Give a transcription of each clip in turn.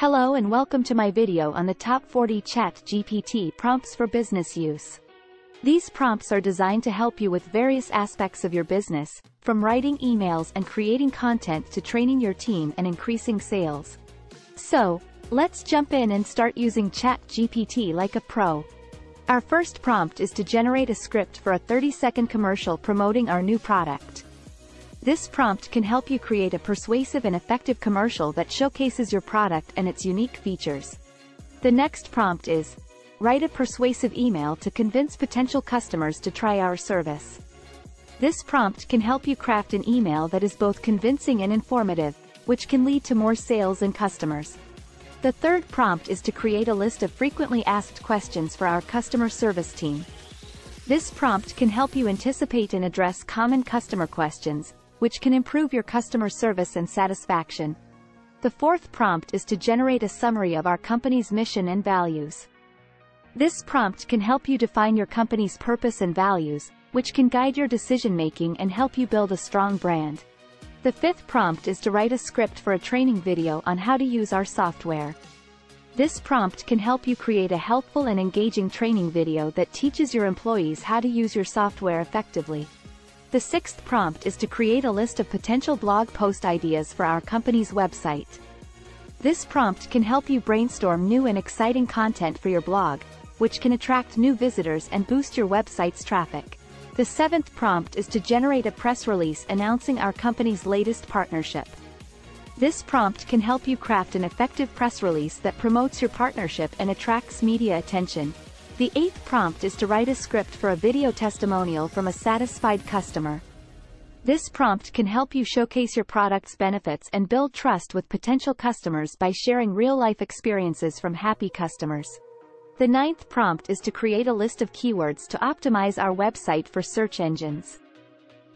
Hello and welcome to my video on the top 40 chat GPT prompts for business use. These prompts are designed to help you with various aspects of your business, from writing emails and creating content to training your team and increasing sales. So, let's jump in and start using ChatGPT like a pro. Our first prompt is to generate a script for a 30-second commercial promoting our new product. This prompt can help you create a persuasive and effective commercial that showcases your product and its unique features. The next prompt is, write a persuasive email to convince potential customers to try our service. This prompt can help you craft an email that is both convincing and informative, which can lead to more sales and customers. The third prompt is to create a list of frequently asked questions for our customer service team. This prompt can help you anticipate and address common customer questions, which can improve your customer service and satisfaction. The fourth prompt is to generate a summary of our company's mission and values. This prompt can help you define your company's purpose and values, which can guide your decision-making and help you build a strong brand. The fifth prompt is to write a script for a training video on how to use our software. This prompt can help you create a helpful and engaging training video that teaches your employees how to use your software effectively. The sixth prompt is to create a list of potential blog post ideas for our company's website. This prompt can help you brainstorm new and exciting content for your blog, which can attract new visitors and boost your website's traffic. The seventh prompt is to generate a press release announcing our company's latest partnership. This prompt can help you craft an effective press release that promotes your partnership and attracts media attention, the eighth prompt is to write a script for a video testimonial from a satisfied customer. This prompt can help you showcase your product's benefits and build trust with potential customers by sharing real-life experiences from happy customers. The ninth prompt is to create a list of keywords to optimize our website for search engines.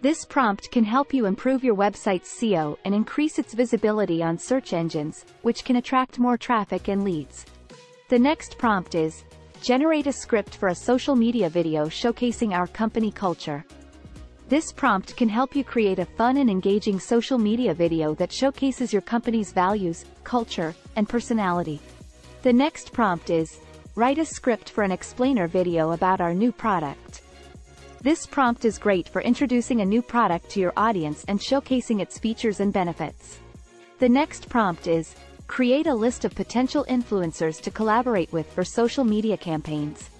This prompt can help you improve your website's SEO and increase its visibility on search engines, which can attract more traffic and leads. The next prompt is, Generate a script for a social media video showcasing our company culture. This prompt can help you create a fun and engaging social media video that showcases your company's values, culture, and personality. The next prompt is, write a script for an explainer video about our new product. This prompt is great for introducing a new product to your audience and showcasing its features and benefits. The next prompt is, Create a list of potential influencers to collaborate with for social media campaigns.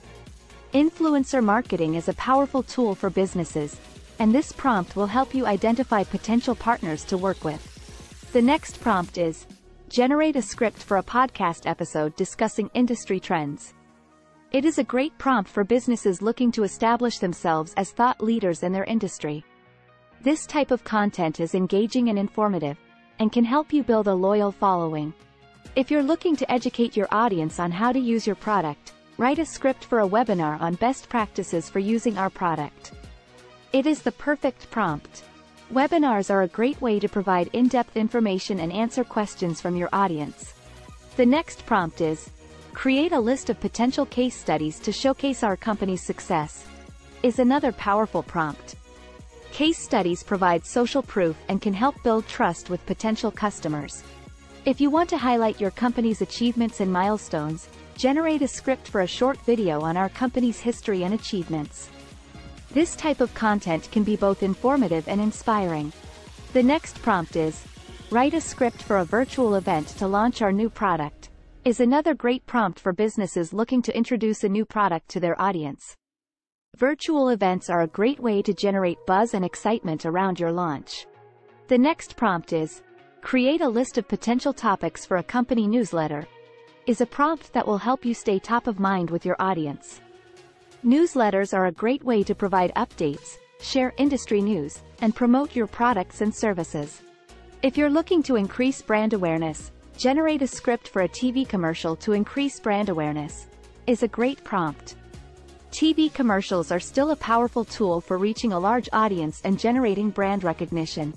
Influencer marketing is a powerful tool for businesses, and this prompt will help you identify potential partners to work with. The next prompt is, generate a script for a podcast episode discussing industry trends. It is a great prompt for businesses looking to establish themselves as thought leaders in their industry. This type of content is engaging and informative, and can help you build a loyal following. If you're looking to educate your audience on how to use your product, write a script for a webinar on best practices for using our product. It is the perfect prompt. Webinars are a great way to provide in-depth information and answer questions from your audience. The next prompt is, create a list of potential case studies to showcase our company's success. Is another powerful prompt. Case studies provide social proof and can help build trust with potential customers. If you want to highlight your company's achievements and milestones, generate a script for a short video on our company's history and achievements. This type of content can be both informative and inspiring. The next prompt is, write a script for a virtual event to launch our new product, is another great prompt for businesses looking to introduce a new product to their audience. Virtual events are a great way to generate buzz and excitement around your launch. The next prompt is, create a list of potential topics for a company newsletter, is a prompt that will help you stay top of mind with your audience. Newsletters are a great way to provide updates, share industry news, and promote your products and services. If you're looking to increase brand awareness, generate a script for a TV commercial to increase brand awareness, is a great prompt. TV commercials are still a powerful tool for reaching a large audience and generating brand recognition.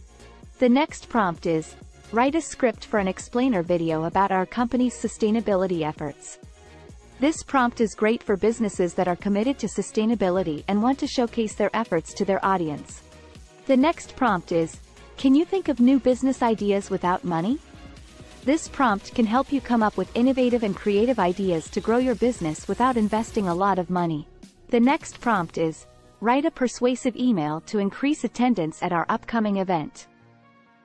The next prompt is, write a script for an explainer video about our company's sustainability efforts. This prompt is great for businesses that are committed to sustainability and want to showcase their efforts to their audience. The next prompt is, can you think of new business ideas without money? This prompt can help you come up with innovative and creative ideas to grow your business without investing a lot of money. The next prompt is, write a persuasive email to increase attendance at our upcoming event.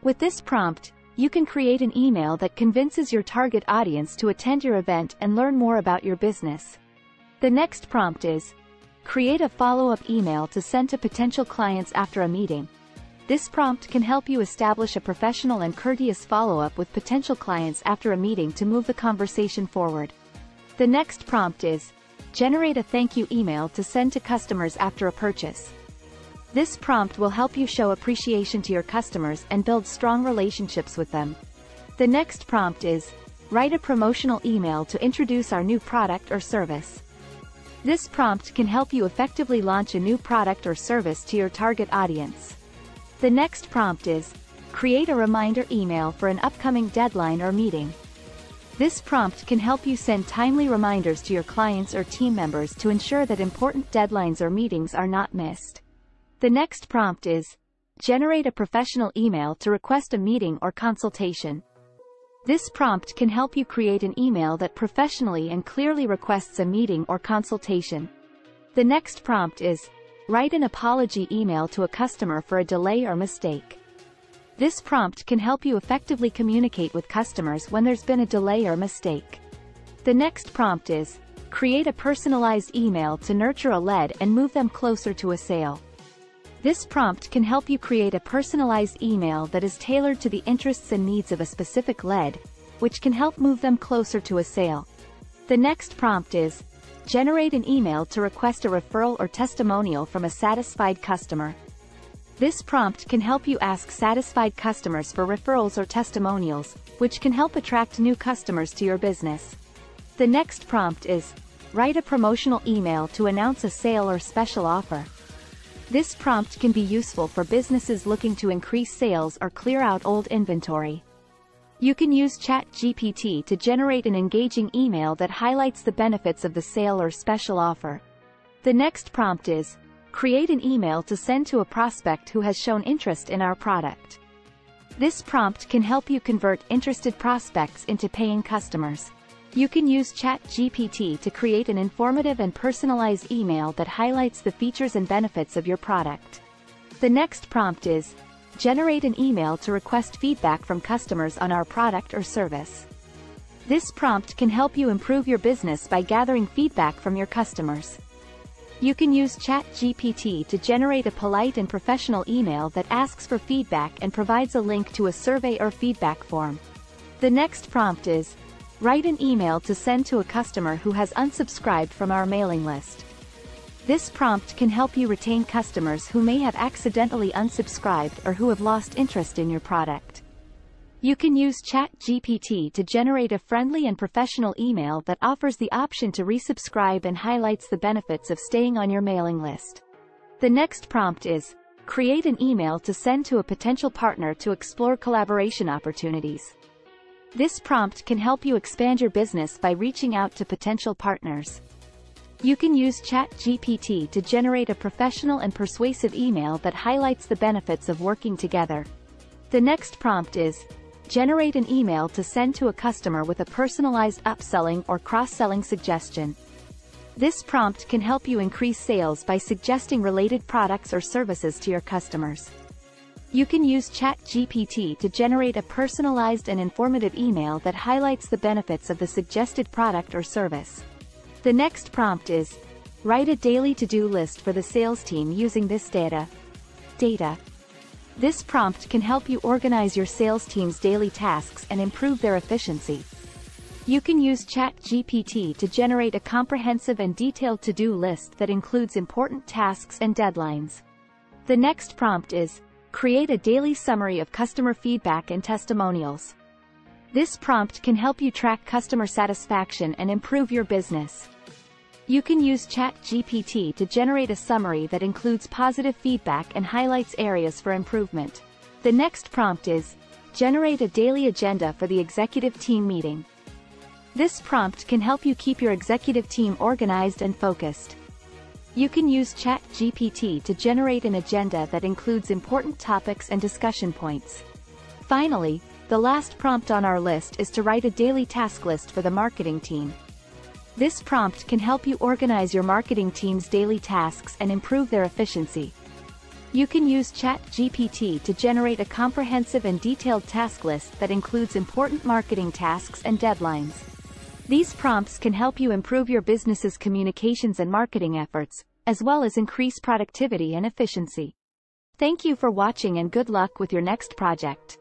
With this prompt, you can create an email that convinces your target audience to attend your event and learn more about your business. The next prompt is, create a follow-up email to send to potential clients after a meeting. This prompt can help you establish a professional and courteous follow-up with potential clients after a meeting to move the conversation forward. The next prompt is, generate a thank you email to send to customers after a purchase. This prompt will help you show appreciation to your customers and build strong relationships with them. The next prompt is, write a promotional email to introduce our new product or service. This prompt can help you effectively launch a new product or service to your target audience. The next prompt is, create a reminder email for an upcoming deadline or meeting. This prompt can help you send timely reminders to your clients or team members to ensure that important deadlines or meetings are not missed. The next prompt is, generate a professional email to request a meeting or consultation. This prompt can help you create an email that professionally and clearly requests a meeting or consultation. The next prompt is, write an apology email to a customer for a delay or mistake. This prompt can help you effectively communicate with customers when there's been a delay or mistake. The next prompt is, create a personalized email to nurture a lead and move them closer to a sale. This prompt can help you create a personalized email that is tailored to the interests and needs of a specific lead, which can help move them closer to a sale. The next prompt is, generate an email to request a referral or testimonial from a satisfied customer. This prompt can help you ask satisfied customers for referrals or testimonials, which can help attract new customers to your business. The next prompt is, write a promotional email to announce a sale or special offer. This prompt can be useful for businesses looking to increase sales or clear out old inventory. You can use ChatGPT to generate an engaging email that highlights the benefits of the sale or special offer. The next prompt is, create an email to send to a prospect who has shown interest in our product. This prompt can help you convert interested prospects into paying customers. You can use ChatGPT to create an informative and personalized email that highlights the features and benefits of your product. The next prompt is, generate an email to request feedback from customers on our product or service. This prompt can help you improve your business by gathering feedback from your customers. You can use ChatGPT to generate a polite and professional email that asks for feedback and provides a link to a survey or feedback form. The next prompt is, Write an email to send to a customer who has unsubscribed from our mailing list. This prompt can help you retain customers who may have accidentally unsubscribed or who have lost interest in your product. You can use ChatGPT to generate a friendly and professional email that offers the option to resubscribe and highlights the benefits of staying on your mailing list. The next prompt is, create an email to send to a potential partner to explore collaboration opportunities. This prompt can help you expand your business by reaching out to potential partners. You can use ChatGPT to generate a professional and persuasive email that highlights the benefits of working together. The next prompt is, generate an email to send to a customer with a personalized upselling or cross-selling suggestion. This prompt can help you increase sales by suggesting related products or services to your customers. You can use ChatGPT to generate a personalized and informative email that highlights the benefits of the suggested product or service. The next prompt is, write a daily to-do list for the sales team using this data. Data. This prompt can help you organize your sales team's daily tasks and improve their efficiency. You can use ChatGPT to generate a comprehensive and detailed to-do list that includes important tasks and deadlines. The next prompt is, Create a daily summary of customer feedback and testimonials. This prompt can help you track customer satisfaction and improve your business. You can use ChatGPT to generate a summary that includes positive feedback and highlights areas for improvement. The next prompt is, generate a daily agenda for the executive team meeting. This prompt can help you keep your executive team organized and focused. You can use ChatGPT to generate an agenda that includes important topics and discussion points. Finally, The last prompt on our list is to write a daily task list for the marketing team. This prompt can help you organize your marketing team's daily tasks and improve their efficiency. You can use ChatGPT to generate a comprehensive and detailed task list that includes important marketing tasks and deadlines. These prompts can help you improve your business's communications and marketing efforts, as well as increase productivity and efficiency. Thank you for watching and good luck with your next project.